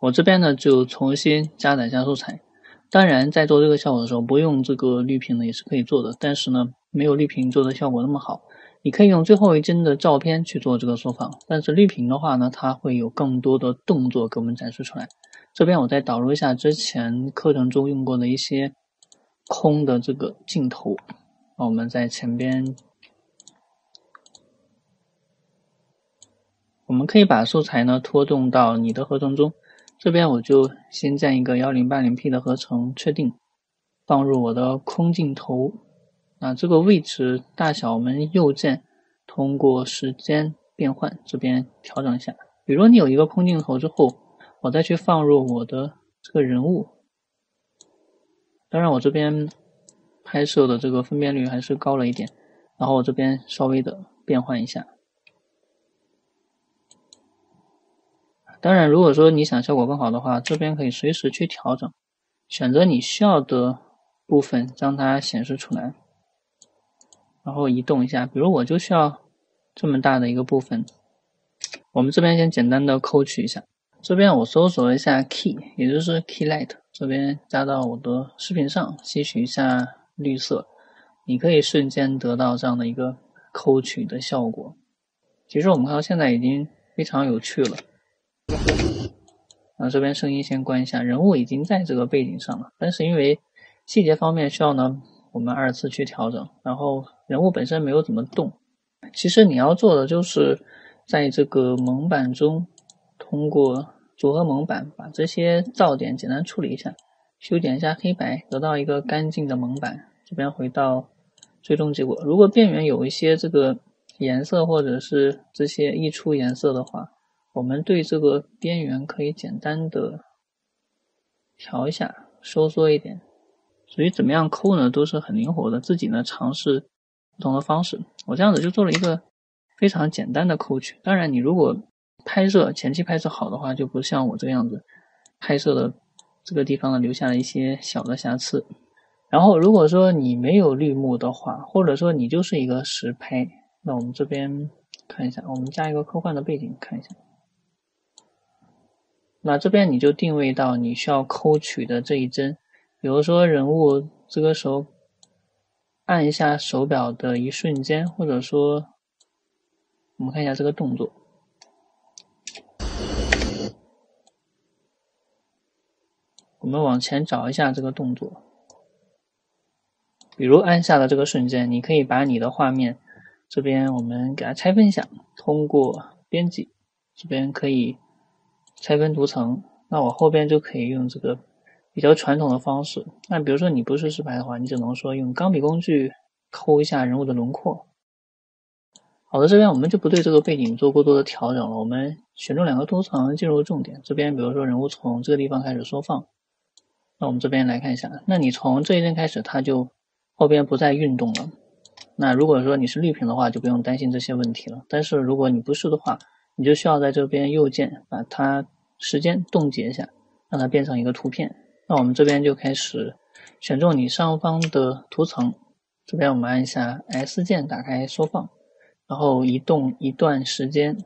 我这边呢就重新加载一下素材。当然，在做这个效果的时候，不用这个滤屏呢也是可以做的，但是呢，没有滤屏做的效果那么好。你可以用最后一帧的照片去做这个缩放，但是滤屏的话呢，它会有更多的动作给我们展示出来。这边我再导入一下之前课程中用过的一些空的这个镜头，我们在前边，我们可以把素材呢拖动到你的合同中。这边我就先建一个幺零八零 P 的合成，确定放入我的空镜头。那这个位置大小，我们右键通过时间变换这边调整一下。比如你有一个空镜头之后，我再去放入我的这个人物。当然我这边拍摄的这个分辨率还是高了一点，然后我这边稍微的变换一下。当然，如果说你想效果更好的话，这边可以随时去调整，选择你需要的部分，将它显示出来，然后移动一下。比如我就需要这么大的一个部分，我们这边先简单的抠取一下。这边我搜索一下 key，也就是 key light，这边加到我的视频上，吸取一下绿色，你可以瞬间得到这样的一个抠取的效果。其实我们看到现在已经非常有趣了。然后这边声音先关一下，人物已经在这个背景上了，但是因为细节方面需要呢，我们二次去调整。然后人物本身没有怎么动，其实你要做的就是在这个蒙版中，通过组合蒙版把这些噪点简单处理一下，修剪一下黑白，得到一个干净的蒙版。这边回到最终结果，如果边缘有一些这个颜色或者是这些溢出颜色的话。我们对这个边缘可以简单的调一下，收缩一点。所以怎么样抠呢，都是很灵活的。自己呢尝试不同的方式。我这样子就做了一个非常简单的抠取。当然，你如果拍摄前期拍摄好的话，就不像我这个样子，拍摄的这个地方呢留下了一些小的瑕疵。然后如果说你没有绿幕的话，或者说你就是一个实拍，那我们这边看一下，我们加一个科幻的背景看一下。那这边你就定位到你需要抠取的这一帧，比如说人物这个时候按一下手表的一瞬间，或者说我们看一下这个动作，我们往前找一下这个动作，比如按下的这个瞬间，你可以把你的画面这边我们给它拆分一下，通过编辑这边可以。拆分图层，那我后边就可以用这个比较传统的方式。那比如说你不是实拍的话，你只能说用钢笔工具抠一下人物的轮廓。好的，这边我们就不对这个背景做过多的调整了。我们选中两个图层，进入重点。这边比如说人物从这个地方开始缩放，那我们这边来看一下。那你从这一帧开始，它就后边不再运动了。那如果说你是绿屏的话，就不用担心这些问题了。但是如果你不是的话，你就需要在这边右键把它时间冻结一下，让它变成一个图片。那我们这边就开始选中你上方的图层，这边我们按一下 S 键打开缩放，然后移动一段时间，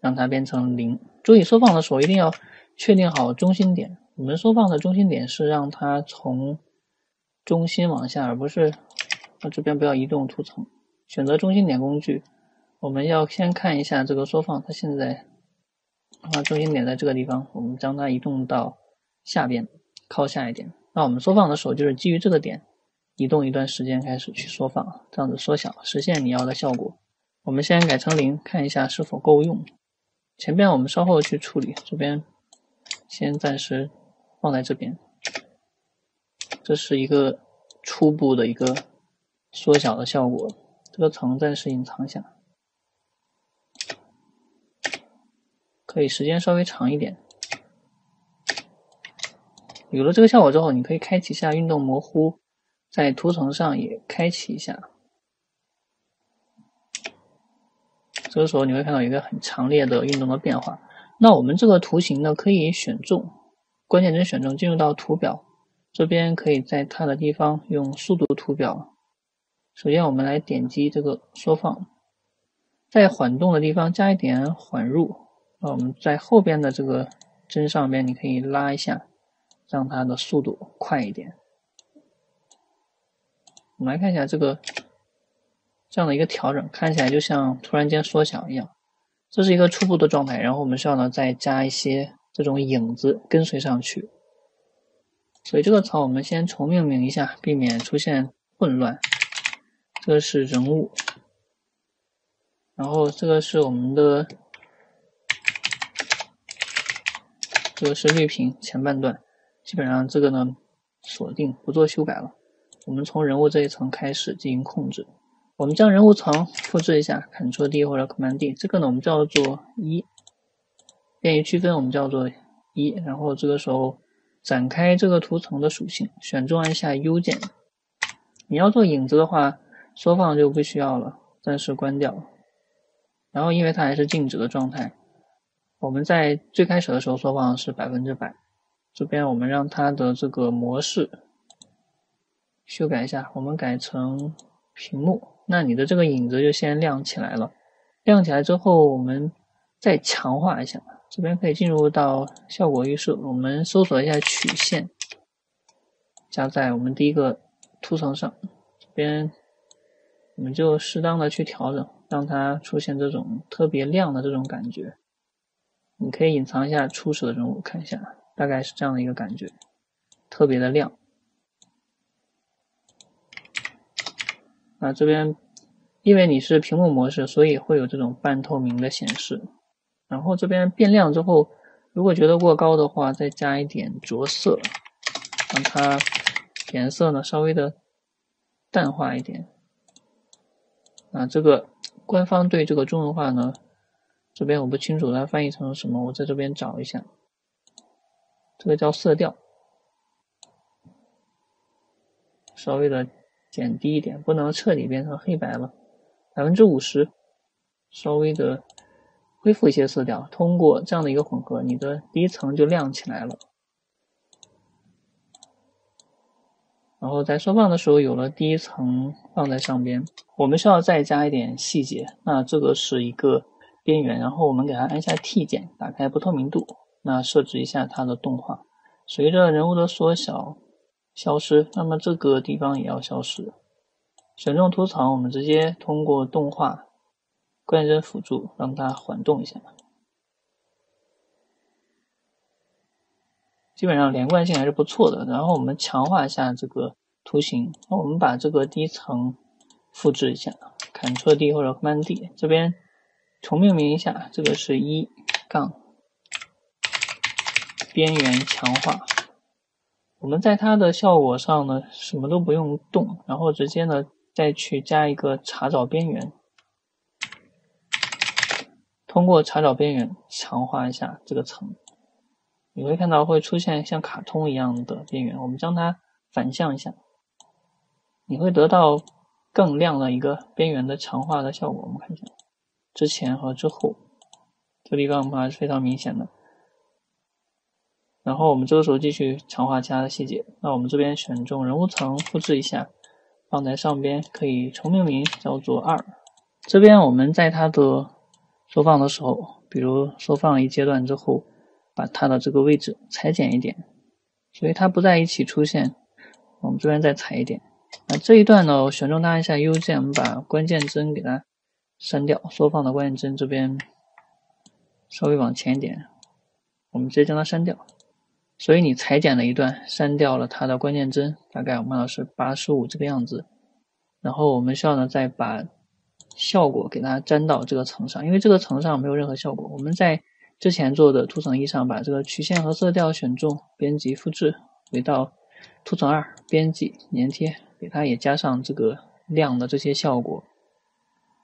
让它变成零。注意缩放的时候一定要确定好中心点。我们缩放的中心点是让它从中心往下，而不是那这边不要移动图层，选择中心点工具。我们要先看一下这个缩放，它现在啊中心点在这个地方，我们将它移动到下边，靠下一点。那我们缩放的时候，就是基于这个点移动一段时间开始去缩放，这样子缩小，实现你要的效果。我们先改成零，看一下是否够用。前边我们稍后去处理，这边先暂时放在这边。这是一个初步的一个缩小的效果，这个层暂时隐藏一下。可以时间稍微长一点。有了这个效果之后，你可以开启一下运动模糊，在图层上也开启一下。这个时候你会看到一个很强烈的运动的变化。那我们这个图形呢，可以选中关键帧选中，进入到图表这边，可以在它的地方用速度图表。首先我们来点击这个缩放，在缓动的地方加一点缓入。那我们在后边的这个针上边你可以拉一下，让它的速度快一点。我们来看一下这个这样的一个调整，看起来就像突然间缩小一样。这是一个初步的状态，然后我们需要呢再加一些这种影子跟随上去。所以这个槽我们先重命名一下，避免出现混乱。这个是人物，然后这个是我们的，这个是绿屏前半段，基本上这个呢锁定不做修改了。我们从人物这一层开始进行控制。我们将人物层复制一下，Ctrl D 或者 Command D，这个呢我们叫做一，便于区分我们叫做一。然后这个时候展开这个图层的属性，选中按下 U 键。你要做影子的话，缩放就不需要了，暂时关掉。然后因为它还是静止的状态，我们在最开始的时候缩放是百分之百。这边我们让它的这个模式修改一下，我们改成屏幕。那你的这个影子就先亮起来了，亮起来之后，我们再强化一下。这边可以进入到效果预设，我们搜索一下曲线，加在我们第一个图层上。这边我们就适当的去调整，让它出现这种特别亮的这种感觉。你可以隐藏一下初始的人物，看一下，大概是这样的一个感觉，特别的亮。啊这边，因为你是屏幕模式，所以会有这种半透明的显示。然后这边变亮之后，如果觉得过高的话，再加一点着色，让它颜色呢稍微的淡化一点。啊，这个官方对这个中文化呢，这边我不清楚它翻译成什么，我在这边找一下。这个叫色调，稍微的。减低一点，不能彻底变成黑白了。百分之五十，稍微的恢复一些色调。通过这样的一个混合，你的第一层就亮起来了。然后在缩放的时候，有了第一层放在上边，我们需要再加一点细节。那这个是一个边缘，然后我们给它按下 T 键，打开不透明度，那设置一下它的动画，随着人物的缩小。消失，那么这个地方也要消失。选中图层，我们直接通过动画关键帧辅助让它缓动一下，基本上连贯性还是不错的。然后我们强化一下这个图形，那我们把这个第一层复制一下，Ctrl D 或者 Command D，这边重命名一下，这个是一杠边缘强化。我们在它的效果上呢，什么都不用动，然后直接呢再去加一个查找边缘，通过查找边缘强化一下这个层，你会看到会出现像卡通一样的边缘。我们将它反向一下，你会得到更亮的一个边缘的强化的效果。我们看一下之前和之后，这地方的话是非常明显的。然后我们这个时候继续强化其他的细节。那我们这边选中人物层，复制一下，放在上边，可以重命名叫做二。这边我们在它的缩放的时候，比如缩放一阶段之后，把它的这个位置裁剪一点，所以它不在一起出现。我们这边再裁一点。那这一段呢，我选中它按下 U 键，我们把关键帧给它删掉，缩放的关键帧这边稍微往前一点，我们直接将它删掉。所以你裁剪了一段，删掉了它的关键帧，大概我们看到是八十五这个样子。然后我们需要呢再把效果给它粘到这个层上，因为这个层上没有任何效果。我们在之前做的图层一上把这个曲线和色调选中，编辑复制回到图层二，编辑粘贴，给它也加上这个亮的这些效果。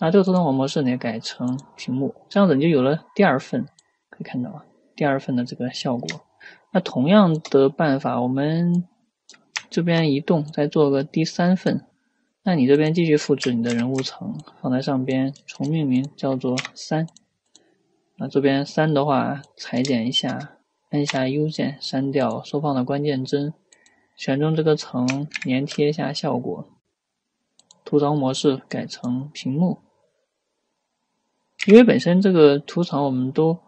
那这个图层模式呢改成屏幕，这样子你就有了第二份，可以看到啊，第二份的这个效果。那同样的办法，我们这边移动，再做个第三份。那你这边继续复制你的人物层，放在上边，重命名叫做三。那这边三的话，裁剪一下，按下 U 键删掉缩放的关键帧，选中这个层，粘贴一下效果。图层模式改成屏幕，因为本身这个图层我们都。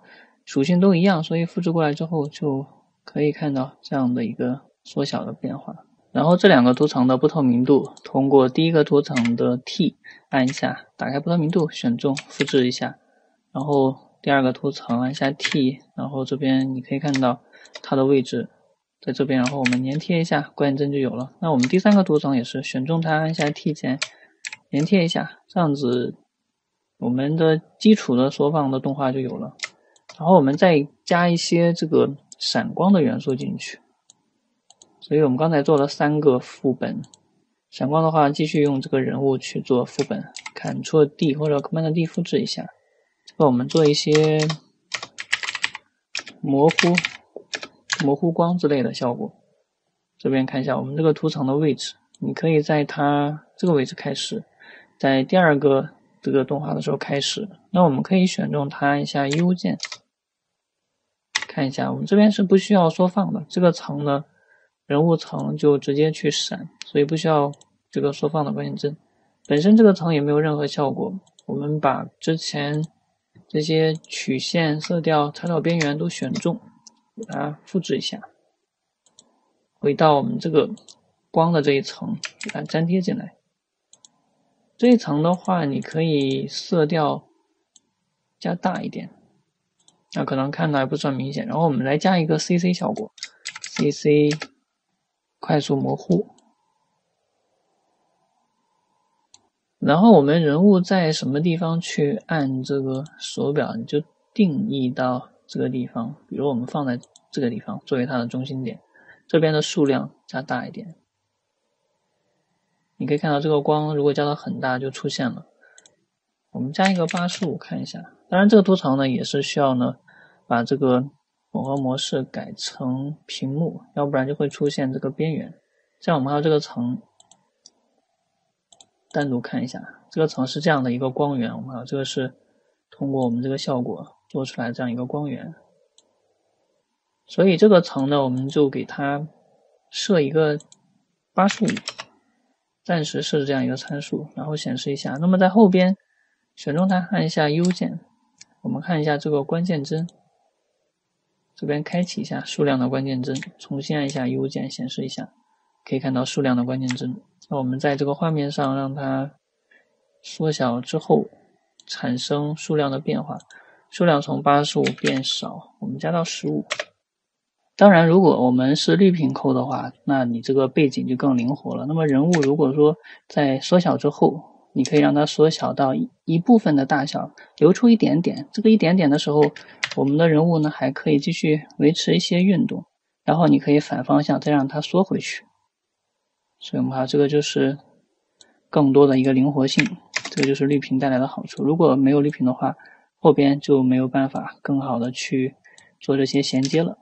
属性都一样，所以复制过来之后就可以看到这样的一个缩小的变化。然后这两个图层的不透明度，通过第一个图层的 T 按一下，打开不透明度，选中复制一下，然后第二个图层按下 T，然后这边你可以看到它的位置在这边，然后我们粘贴一下，关键帧就有了。那我们第三个图层也是选中它，按下 T 键，粘贴一下，这样子我们的基础的缩放的动画就有了。然后我们再加一些这个闪光的元素进去。所以我们刚才做了三个副本，闪光的话继续用这个人物去做副本，Ctrl D 或者 Command D 复制一下。这我们做一些模糊、模糊光之类的效果。这边看一下我们这个图层的位置，你可以在它这个位置开始，在第二个这个动画的时候开始。那我们可以选中它，按下 U 键，看一下我们这边是不需要缩放的，这个层呢。人物层就直接去闪，所以不需要这个缩放的关键帧。本身这个层也没有任何效果。我们把之前这些曲线、色调、彩草边缘都选中，给它复制一下，回到我们这个光的这一层，给它粘贴进来。这一层的话，你可以色调加大一点，那可能看的还不算明显。然后我们来加一个 CC 效果，CC。快速模糊，然后我们人物在什么地方去按这个手表，你就定义到这个地方。比如我们放在这个地方作为它的中心点，这边的数量加大一点。你可以看到这个光如果加到很大就出现了。我们加一个八十五看一下。当然这个图层呢也是需要呢把这个。混合模式改成屏幕，要不然就会出现这个边缘。这样我们还有这个层，单独看一下，这个层是这样的一个光源。我们看这个是通过我们这个效果做出来这样一个光源。所以这个层呢，我们就给它设一个八十五，暂时设置这样一个参数，然后显示一下。那么在后边选中它，按一下 U 键，我们看一下这个关键帧。这边开启一下数量的关键帧，重新按一下 U 键显示一下，可以看到数量的关键帧。那我们在这个画面上让它缩小之后，产生数量的变化，数量从八十五变少，我们加到十五。当然，如果我们是绿屏抠的话，那你这个背景就更灵活了。那么人物如果说在缩小之后，你可以让它缩小到一部分的大小，留出一点点。这个一点点的时候，我们的人物呢还可以继续维持一些运动。然后你可以反方向再让它缩回去。所以我们看这个就是更多的一个灵活性。这个就是绿屏带来的好处。如果没有绿屏的话，后边就没有办法更好的去做这些衔接了。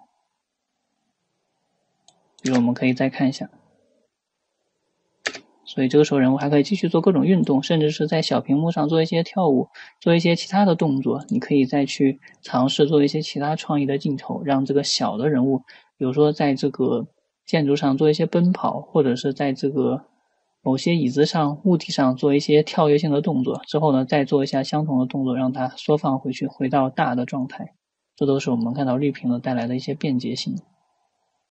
比如我们可以再看一下。所以这个时候人物还可以继续做各种运动，甚至是在小屏幕上做一些跳舞，做一些其他的动作。你可以再去尝试做一些其他创意的镜头，让这个小的人物，比如说在这个建筑上做一些奔跑，或者是在这个某些椅子上、物体上做一些跳跃性的动作。之后呢，再做一下相同的动作，让它缩放回去，回到大的状态。这都是我们看到绿屏的带来的一些便捷性。